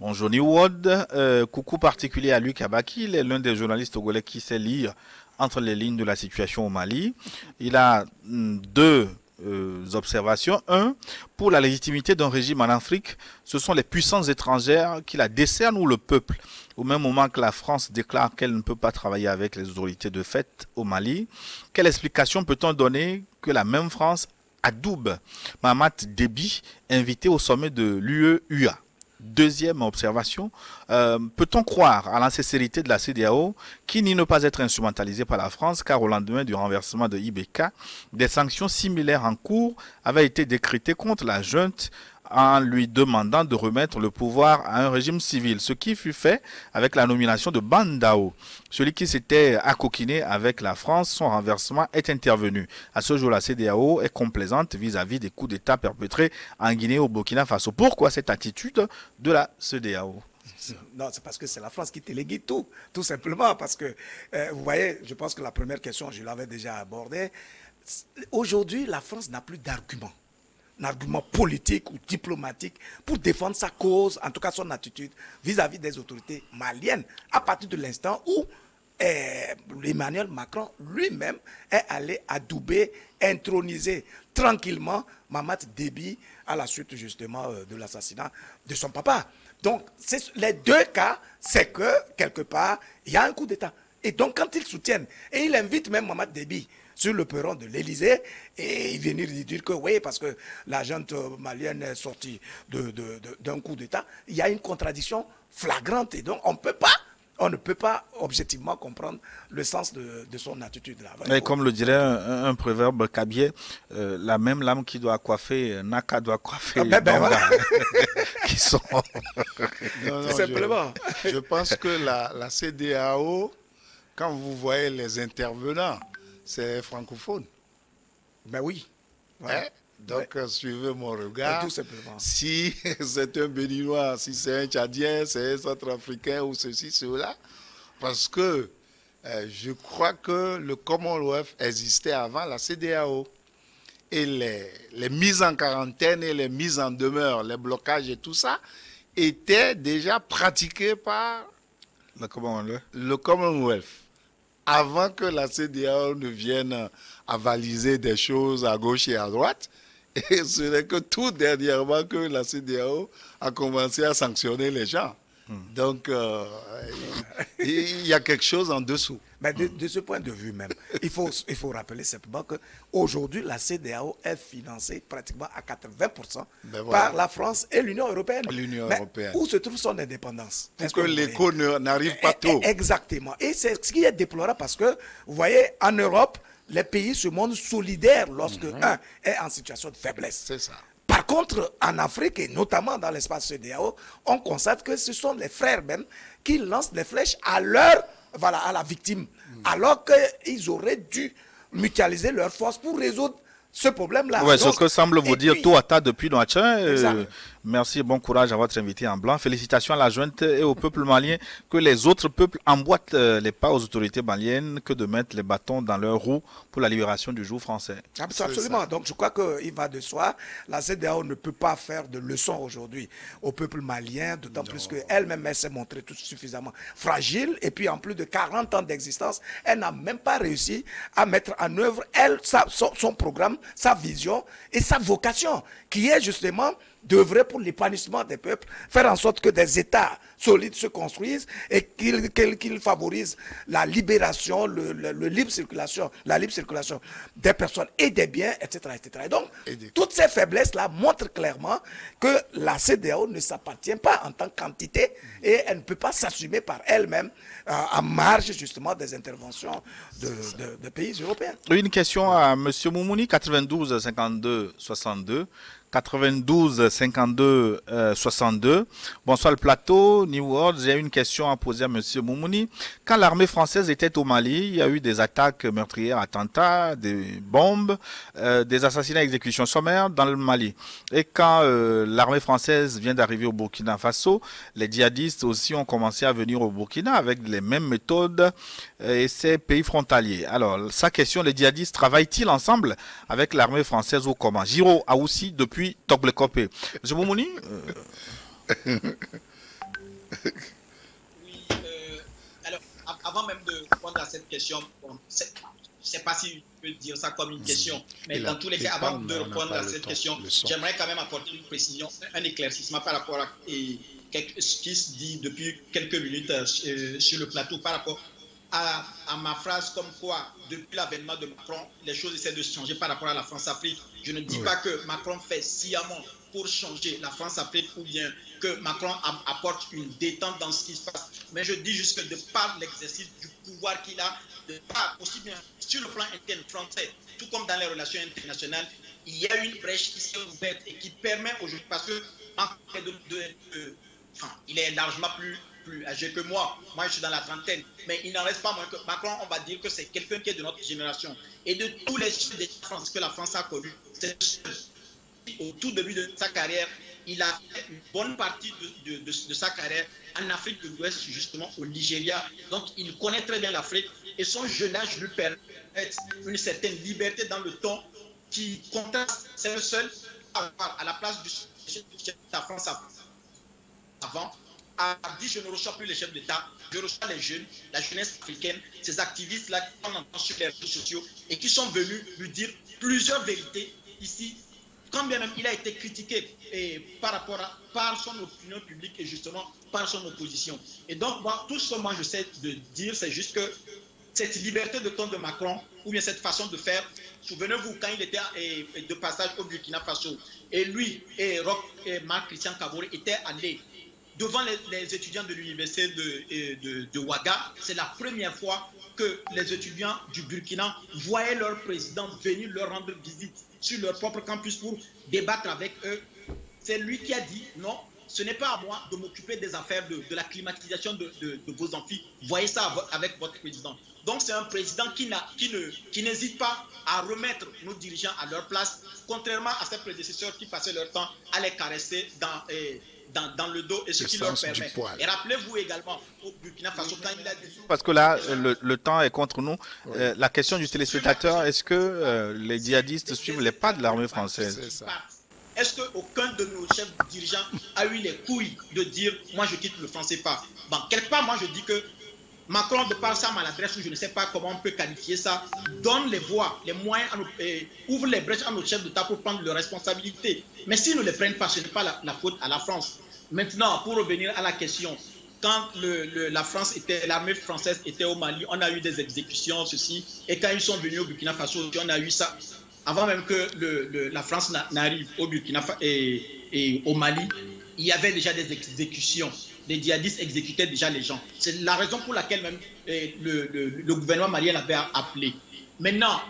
Bon, Johnny Wood, euh, coucou particulier à Luc Abaki, il est l'un des journalistes togolais qui sait lire entre les lignes de la situation au Mali. Il a mm, deux euh, observations. Un, pour la légitimité d'un régime en Afrique, ce sont les puissances étrangères qui la décernent ou le peuple. Au même moment que la France déclare qu'elle ne peut pas travailler avec les autorités de fait au Mali, quelle explication peut-on donner que la même France adoube Mahamat Déby, invité au sommet de l'UE-UA Deuxième observation, euh, peut-on croire à l'insincérité de la CDAO qui n'y ne pas être instrumentalisée par la France car au lendemain du renversement de IBK, des sanctions similaires en cours avaient été décrétées contre la junte en lui demandant de remettre le pouvoir à un régime civil, ce qui fut fait avec la nomination de Bandao. Celui qui s'était accoquiné avec la France, son renversement est intervenu. À ce jour, la CDAO est complaisante vis-à-vis des coups d'État perpétrés en Guinée au Burkina Faso. Pourquoi cette attitude de la CDAO non, c'est parce que c'est la France qui téléguide tout, tout simplement. Parce que, euh, vous voyez, je pense que la première question, je l'avais déjà abordée. Aujourd'hui, la France n'a plus d'arguments argument politique ou diplomatique pour défendre sa cause, en tout cas son attitude vis-à-vis des autorités maliennes, à partir de l'instant où eh, Emmanuel Macron lui-même est allé adouber, introniser tranquillement Mamad Déby à la suite justement euh, de l'assassinat de son papa. Donc, les deux cas, c'est que quelque part, il y a un coup d'État. Et donc, quand ils soutiennent, et il invite même Mamad Déby sur le perron de l'Elysée et venir dire que oui, parce que la gente malienne est sortie d'un coup d'État, il y a une contradiction flagrante et donc on peut pas on ne peut pas objectivement comprendre le sens de, son attitude. Là. comme le dirait un, proverbe cabier, euh, la même lame qui doit coiffer, Naka doit coiffer. Ah, ben, ben qui sont. simplement. Je, pense que la, la CDAO, quand vous voyez les intervenants, c'est francophone. Ben oui. Hein? Donc, suivez mon regard. Si c'est un Béninois, si c'est un Tchadien, c'est un Centrafricain ou ceci, cela. Parce que euh, je crois que le Commonwealth existait avant la CDAO. Et les, les, mises en quarantaine et les mises en demeure, les blocages et tout ça, étaient déjà pratiqués par le Commonwealth. Le Commonwealth avant que la CDAO ne vienne avaliser des choses à gauche et à droite. Et ce n'est que tout dernièrement que la CDAO a commencé à sanctionner les gens. Donc, euh, il y a quelque chose en dessous. Mais de, ce point de vue même, il faut, il faut rappeler simplement qu'aujourd'hui, la CDAO est financée pratiquement à 80% ben par la France et l'Union européenne. L'Union européenne. Où se trouve son indépendance? Parce que, l'écho n'arrive pas eh, eh, tôt. Exactement. Et c'est ce qui est déplorable parce que, vous voyez, en Europe, les pays se montrent solidaires lorsque mhm. un est en situation de faiblesse. C'est ça. Contre, en Afrique et notamment dans l'espace CDAO, on constate que ce sont les frères même qui lancent des flèches à leur voilà, à la victime. Alors qu'ils auraient dû mutualiser leurs forces pour résoudre ce problème-là. Oui, ce que semble vous dire tout à tas depuis Noachin, euh, Merci et bon courage à votre invité en blanc. Félicitations à la junte et au peuple malien que les autres peuples emboîtent euh, les pas aux autorités maliennes que de mettre les bâtons dans leurs roues pour la libération du jour français. Absolument. Donc je crois qu'il va de soi. La CDAO ne peut pas faire de leçons aujourd'hui au peuple malien, d'autant plus qu'elle-même s'est montrée tout suffisamment fragile. Et puis en plus de 40 ans d'existence, elle n'a même pas réussi à mettre en œuvre, elle, son programme, sa vision et sa vocation, qui est justement d'œuvrer pour l'épanouissement des peuples, faire en sorte que des États solides se construisent et qu'ils favorisent la libération, le, libre circulation, la libre circulation des personnes et des biens, etc. etc. Et donc, toutes ces faiblesses-là montrent clairement que la CDAO ne s'appartient pas en tant qu'entité et elle ne peut pas s'assumer par elle-même euh, en marge justement des interventions de, pays européens. Une question à M. Moumouni, 92 52 62. 92 52 62. Bonsoir le plateau, New World. J'ai une question à poser à M. Moumouni. Quand l'armée française était au Mali, il y a eu des attaques meurtrières, attentats, des bombes, euh, des assassinats, exécutions sommaires dans le Mali. Et quand euh, l'armée française vient d'arriver au Burkina Faso, les djihadistes aussi ont commencé à venir au Burkina avec les mêmes méthodes euh, et ces pays frontaliers. Alors, sa question, les djihadistes travaillent-ils ensemble avec l'armée française ou comment Giro a aussi depuis puis Togblekopé. Monsieur Moumouni euh, Oui, euh, alors, avant même de répondre à cette question, bon, je ne sais pas si je peux dire ça comme une question, mais dans tous les cas, avant de répondre à cette question, j'aimerais quand même apporter une précision, un éclaircissement par rapport à ce qui se dit depuis quelques minutes euh, sur le plateau par rapport à, à, ma phrase comme quoi, depuis l'avènement de Macron, les choses essaient de changer par rapport à la France-Afrique. Je ne dis pas que Macron fait sciemment pour changer la France-Afrique ou bien que Macron apporte une détente dans ce qui se passe. Mais je dis juste que de par l'exercice du pouvoir qu'il a, de par aussi bien sur le plan interne français, tout comme dans les relations internationales, il y a une brèche qui s'est ouverte et qui permet aujourd'hui, parce que de, de, enfin, il est largement plus plus âgé que moi. Moi, je suis dans la trentaine. Mais il n'en reste pas moins que Macron, on va dire que c'est quelqu'un qui est de notre génération. Et de tous les chefs France que la France a connus, au tout début de sa carrière, il a fait une bonne partie de, de, sa carrière en Afrique de l'Ouest, justement au Nigeria. Donc, il connaît très bien l'Afrique et son jeune âge lui permet une certaine liberté dans le temps qui contraste. C'est le seul à la place du chef de la France avant a dit je ne reçois plus les chefs d'État, je reçois les jeunes, la jeunesse africaine, ces activistes-là qui sont entend sur les réseaux sociaux et qui sont venus lui dire plusieurs vérités ici, quand bien même il a été critiqué et par rapport à par son opinion publique et justement par son opposition. Et donc, moi, tout ce que moi je sais de dire, c'est juste que cette liberté de ton de Macron, ou bien cette façon de faire, souvenez-vous, quand il était de passage au Burkina Faso, et lui et Roch et Marc-Christian Kabore étaient allés devant les, étudiants de l'université de, de, Ouaga. C'est la première fois que les étudiants du Burkina voyaient leur président venir leur rendre visite sur leur propre campus pour débattre avec eux. C'est lui qui a dit non, ce n'est pas à moi de m'occuper des affaires de, la climatisation de, vos amphis. Voyez ça avec votre président. Donc c'est un président qui, qui n'hésite pas à remettre nos dirigeants à leur place, contrairement à ses prédécesseurs qui passaient leur temps à les caresser dans, dans, le dos et ce qui leur permet. Et rappelez-vous également au Burkina Faso quand il a dit... Parce que là, le, temps est contre nous. Euh, la question du téléspectateur, est-ce que euh, les djihadistes suivent les pas de l'armée française? Est-ce qu'aucun de nos chefs dirigeants a eu les couilles de dire « moi je quitte le français pas » Bon, quelque part, moi je dis que Macron, de par sa maladresse, ou je ne sais pas comment on peut qualifier ça, donne les voies, les moyens, ouvre les brèches à nos chefs d'État pour prendre leurs responsabilités. Mais s'ils ne les prennent pas, ce n'est pas la, faute à la France. Maintenant, pour revenir à la question, quand la France était, l'armée française était au Mali, on a eu des exécutions, ceci, et quand ils sont venus au Burkina Faso, on a eu ça. Avant même que la France n'arrive au Burkina et, et au Mali, il y avait déjà des exécutions les djihadistes exécutaient déjà les gens. C'est la raison pour laquelle même eh, le, gouvernement malien l'avait appelé. Maintenant,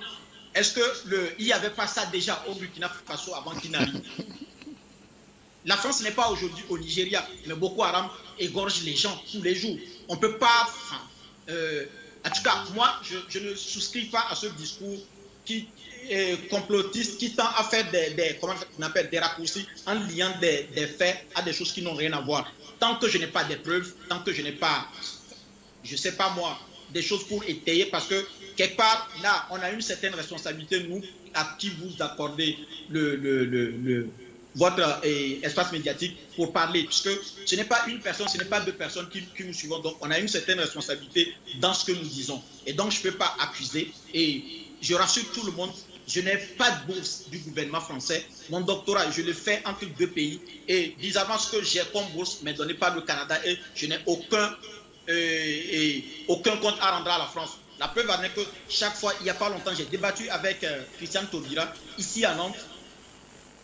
est-ce qu'il n'y avait pas ça déjà au Burkina Faso avant qu'il n'arrive? La France n'est pas aujourd'hui au Nigeria, mais Boko Haram égorge les gens tous les jours. On ne peut pas... Euh, en tout cas, moi, je, ne souscris pas à ce discours qui est complotiste, qui tend à faire des, comment on appelle, des raccourcis en liant des, faits à des choses qui n'ont rien à voir. Tant que je n'ai pas des preuves, tant que je n'ai pas, je ne sais pas moi, des choses pour étayer, parce que quelque part, là, on a une certaine responsabilité, nous, à qui vous accordez le, le, le, votre eh, espace médiatique pour parler, puisque ce n'est pas une personne, ce n'est pas deux personnes qui, qui, nous suivons, donc on a une certaine responsabilité dans ce que nous disons. Et donc, je ne peux pas accuser, et je rassure tout le monde, je n'ai pas de bourse du gouvernement français. Mon doctorat, je le fais entre deux pays. Et bizarrement, ce que j'ai comme bourse m'est donné par le Canada et je n'ai aucun, euh, aucun compte à rendre à la France. La preuve en est que chaque fois, il n'y a pas longtemps, j'ai débattu avec euh, Christian Taubira ici à Nantes.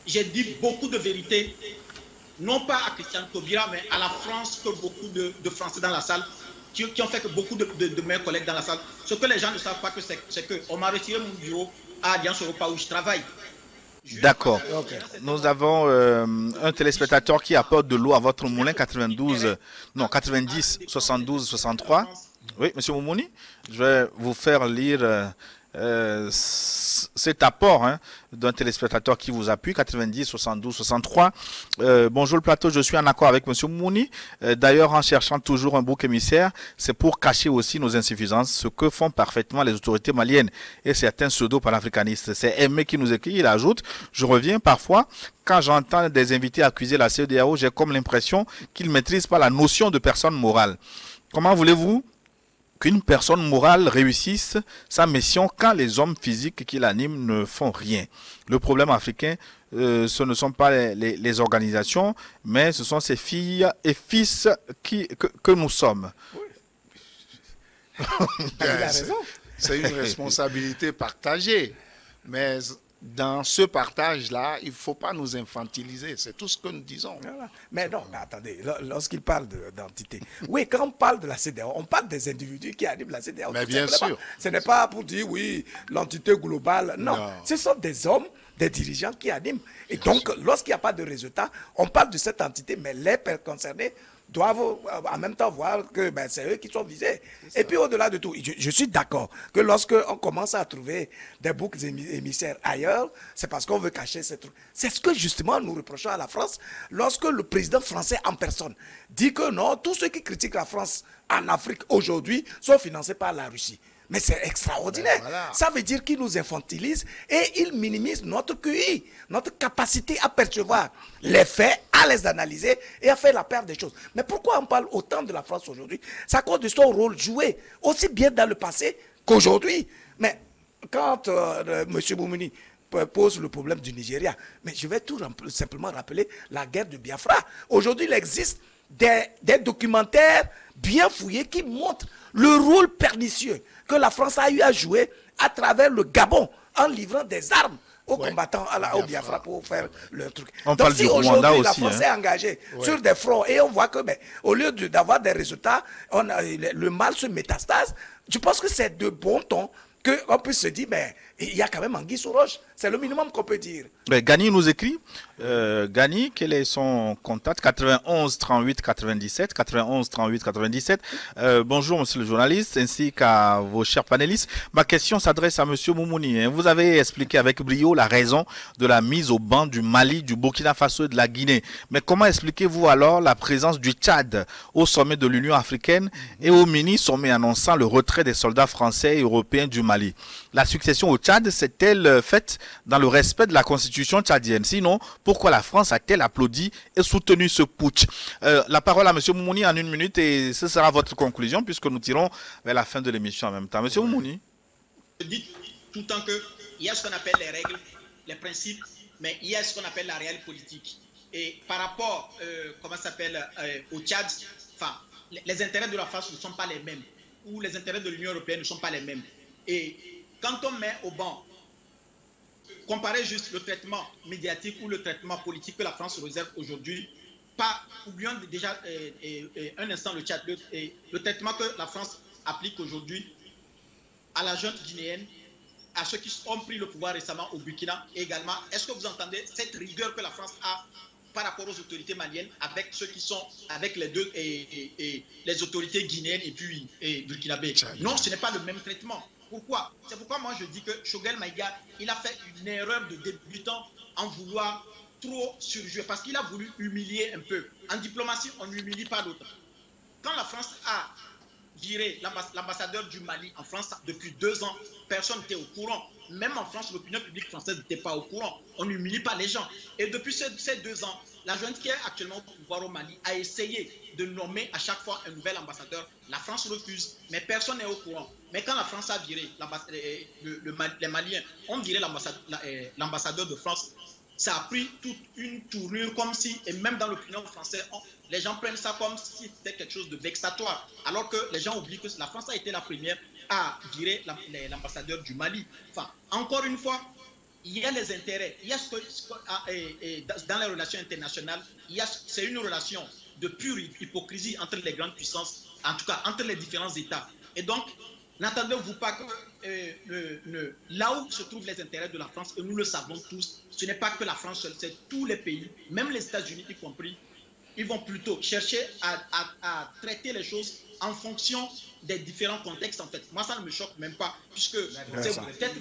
J'ai dit beaucoup de vérités, non pas à Christian Taubira, mais à la France, que beaucoup de, Français dans la salle, qui, ont fait que beaucoup de, mes collègues dans la salle. Ce que les gens ne savent pas, c'est qu'on m'a retiré mon bureau à Alliance Europa où je travaille. D'accord. Nous avons euh, un téléspectateur qui apporte de l'eau à votre moulin 92, non 90, 72, 63. Oui, Monsieur Moumouni, je vais vous faire lire euh, euh, cet apport hein, d'un téléspectateur qui vous appuie, 90 72 63. bonjour le plateau, je suis en accord avec Monsieur Mouni. Euh, d'ailleurs, en cherchant toujours un bouc émissaire, c'est pour cacher aussi nos insuffisances, ce que font parfaitement les autorités maliennes et certains pseudo-panafricanistes. C'est Aimé qui nous écrit, il ajoute, je reviens parfois, quand j'entends des invités accuser la CEDAO, j'ai comme l'impression qu'ils ne maîtrisent pas la notion de personne morale. Comment voulez-vous qu'une personne morale réussisse sa mission quand les hommes physiques qui l'animent ne font rien. Le problème africain, euh, ce ne sont pas les, organisations, mais ce sont ces filles et fils qui, que, nous sommes. C'est une responsabilité partagée. Mais dans ce partage-là, il ne faut pas nous infantiliser. C'est tout ce que nous disons. Mais non, mais attendez, lorsqu'il parle d'entité, oui, quand on parle de la CDAO, on parle des individus qui animent la CDAO. Mais bien sûr. Ce n'est pas pour dire, oui, l'entité globale. Non. ce sont des hommes, des dirigeants qui animent. Et donc, lorsqu'il n'y a pas de résultat, on parle de cette entité, mais les concernés doivent euh, en même temps voir que ben, c'est eux qui sont visés. Et puis au-delà de tout, je, suis d'accord que lorsque on commence à trouver des boucs émissaires ailleurs, c'est parce qu'on veut cacher ces trucs. C'est ce que justement nous reprochons à la France lorsque le président français en personne dit que non, tous ceux qui critiquent la France en Afrique aujourd'hui sont financés par la Russie. Mais c'est extraordinaire. Ben, Ça veut dire qu'il nous infantilise et il minimise notre QI, notre capacité à percevoir les faits, à les analyser et à faire la paire des choses. Mais pourquoi on parle autant de la France aujourd'hui? C'est à cause de son rôle joué, aussi bien dans le passé qu'aujourd'hui. Mais quand euh, M. Boumouni pose le problème du Nigeria, mais je vais tout simplement rappeler la guerre de Biafra. Aujourd'hui, il existe des, des documentaires bien fouillés qui montrent le rôle pernicieux que la France a eu à jouer à travers le Gabon en livrant des armes aux combattants à la, au Biafra pour faire le truc. On Donc si aujourd'hui la France hein. est engagée sur des fronts et on voit que ben, au lieu d'avoir des résultats, on a, le mal se métastase, je pense que c'est de bon ton qu'on puisse se dire, mais il y a quand même Anguille sous roche. C'est le minimum qu'on peut dire. Mais Gani nous écrit. Euh, Gani, quel est son contact? 91 38 97. 91 38 97. bonjour, monsieur le journaliste, ainsi qu'à vos chers panélistes. Ma question s'adresse à monsieur Moumouni. Hein. Vous avez expliqué avec brio la raison de la mise au banc du Mali, du Burkina Faso et de la Guinée. Mais comment expliquez-vous alors la présence du Tchad au sommet de l'Union africaine et au mini-sommet annonçant le retrait des soldats français et européens du Mali? La succession au Tchad s'est-elle faite dans le respect de la constitution tchadienne? Sinon, pourquoi la France a-t-elle applaudi et soutenu ce putsch? Euh, La parole à M. Moumouni en une minute et ce sera votre conclusion puisque nous tirons vers la fin de l'émission en même temps. M. Moumouni Je dis tout le temps qu'il y a ce qu'on appelle les règles, les principes, mais il y a ce qu'on appelle la réelle politique. Et par rapport, euh, comment s'appelle, euh, au Tchad, enfin, les intérêts de la France ne sont pas les mêmes, ou les intérêts de l'Union européenne ne sont pas les mêmes. Et quand on met au banc, comparer juste le traitement médiatique ou le traitement politique que la France réserve aujourd'hui, pas, oublions déjà euh, euh, euh, un instant le chat, le, le, traitement que la France applique aujourd'hui à la jeune guinéenne, à ceux qui ont pris le pouvoir récemment au Burkina également. Est-ce que vous entendez cette rigueur que la France a par rapport aux autorités maliennes avec ceux qui sont avec les deux et, les autorités guinéennes et puis et burkinabé Non, ce n'est pas le même traitement. Pourquoi? C'est pourquoi moi je dis que Shogel Maïga, il a fait une erreur de débutant en vouloir trop surjouer parce qu'il a voulu humilier un peu. En diplomatie, on n'humilie pas l'autre. Quand la France a viré l'ambassadeur du Mali en France depuis deux ans, personne n'était au courant. Même en France, l'opinion publique française n'était pas au courant. On n'humilie pas les gens. Et depuis ces deux ans, la junte qui est actuellement au pouvoir au Mali a essayé de nommer à chaque fois un nouvel ambassadeur. La France refuse, mais personne n'est au courant. Mais quand la France a viré les Maliens ont viré l'ambassadeur de France, ça a pris toute une tournure comme si, et même dans l'opinion française, les gens prennent ça comme si c'était quelque chose de vexatoire. Alors que les gens oublient que la France a été la première à virer l'ambassadeur du Mali. Enfin, encore une fois, il y a les intérêts. Il y a ce que, ah, dans les relations internationales, c'est une relation de pure hypocrisie entre les grandes puissances, en tout cas entre les différents États. Et donc, n'attendez-vous pas que euh, là où se trouvent les intérêts de la France, et nous le savons tous, ce n'est pas que la France seule, c'est tous les pays, même les États-Unis y compris, ils vont plutôt chercher à traiter les choses en fonction des différents contextes, en fait. Moi, ça ne me choque même pas, puisque c'est peut-être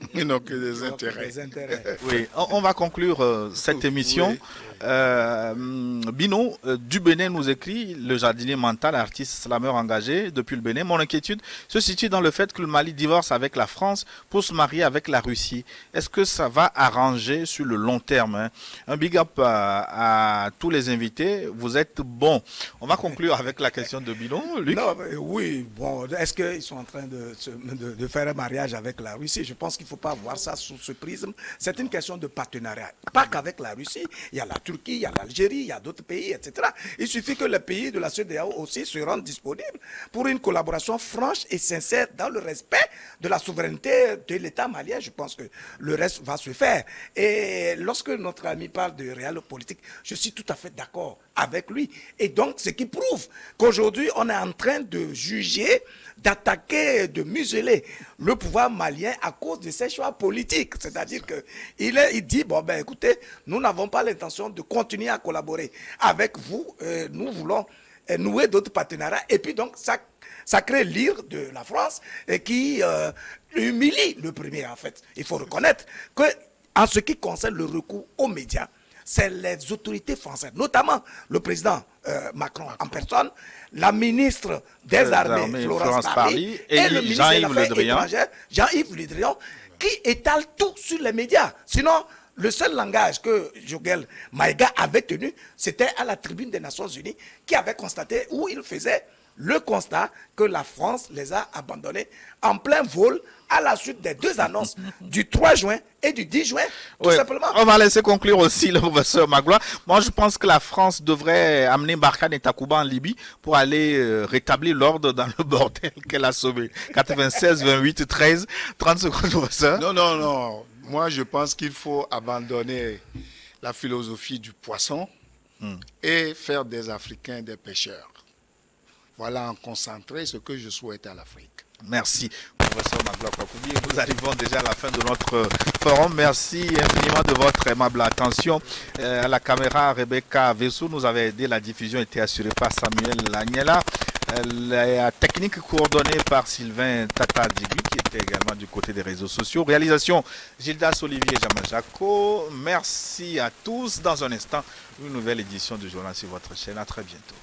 ils n'ont que des intérêts. Oui, on, va conclure euh, cette émission. Euh, Bino euh, du Bénin nous écrit le jardinier mental, artiste slameur engagé depuis le Bénin. Mon inquiétude se situe dans le fait que le Mali divorce avec la France pour se marier avec la Russie. Est-ce que ça va arranger sur le long terme hein? Un big up à, tous les invités. Vous êtes bons. On va conclure avec la question de Bino. oui, bon, est-ce qu'ils sont en train de, de, de faire un mariage avec la Russie? Je pense qu'il faut pas voir ça sous ce prisme. C'est une question de partenariat. Pas qu'avec la Russie, il y a la Turquie, il y a l'Algérie, il y a d'autres pays, etc. Il suffit que les pays de la CEDEAO aussi se rendent disponibles pour une collaboration franche et sincère dans le respect de la souveraineté de l'État malien. Je pense que le reste va se faire. Et lorsque notre ami parle de réel politique, je suis tout à fait d'accord avec lui. Et donc, ce qui prouve qu'aujourd'hui, on est en train de juger d'attaquer, de museler le pouvoir malien à cause de ses choix politiques. C'est-à-dire qu'il il dit, bon ben écoutez, nous n'avons pas l'intention de continuer à collaborer avec vous, euh, nous voulons euh, nouer d'autres partenariats. Et puis donc, ça, crée l'ire de la France et qui euh, humilie le premier en fait. Il faut reconnaître que en ce qui concerne le recours aux médias, c'est les autorités françaises, notamment le président Macron en personne, la ministre des Armées, Florence, Parly, et, le ministre des Affaires étrangères, Jean-Yves Le Drian, qui étalent tout sur les médias. Sinon, le seul langage que Jogel Maïga avait tenu, c'était à la tribune des Nations Unies, qui avait constaté, où il faisait le constat que la France les a abandonnés en plein vol à la suite des deux annonces du 3 juin et du 10 juin, tout simplement. On va laisser conclure aussi le professeur Magloire. Moi, je pense que la France devrait amener Barkhane et Takouba en Libye pour aller euh, rétablir l'ordre dans le bordel qu'elle a sauvé. 96, 28, 13, 30 secondes, professeur. Non, non, non. Moi, je pense qu'il faut abandonner la philosophie du poisson hmm. et faire des Africains des pêcheurs. Voilà en concentré ce que je souhaite à l'Afrique. Merci, professeur Magloire Nous arrivons déjà à la fin de notre forum. Merci infiniment de votre aimable attention. Euh, à la caméra, Rebecca Vessou nous avait aidé. La diffusion était assurée par Samuel Lagnela. Euh, la technique coordonnée par Sylvain Tata Digui, qui était également du côté des réseaux sociaux. Réalisation Gildas Olivier Jamal Merci à tous. Dans un instant, une nouvelle édition du journal sur votre chaîne. À très bientôt.